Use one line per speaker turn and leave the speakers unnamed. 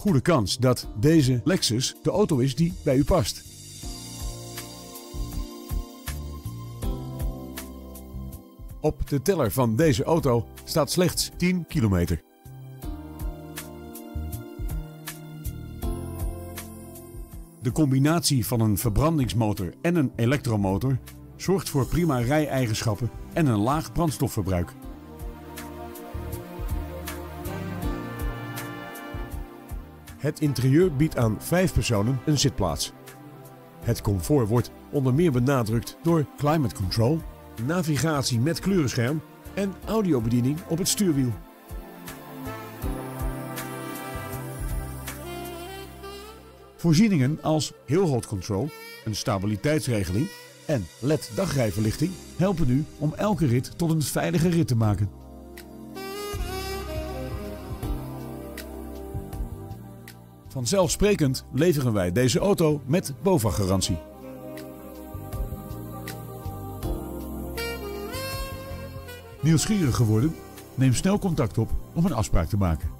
goede kans dat deze Lexus de auto is die bij u past. Op de teller van deze auto staat slechts 10 kilometer. De combinatie van een verbrandingsmotor en een elektromotor zorgt voor prima rijeigenschappen en een laag brandstofverbruik. Het interieur biedt aan vijf personen een zitplaats. Het comfort wordt onder meer benadrukt door climate control, navigatie met kleurenscherm en audiobediening op het stuurwiel. Voorzieningen als Hill Hold Control, een stabiliteitsregeling en LED dagrijverlichting helpen u om elke rit tot een veilige rit te maken. Vanzelfsprekend leveren wij deze auto met BOVAG-garantie. Nieuwsgierig geworden? Neem snel contact op om een afspraak te maken.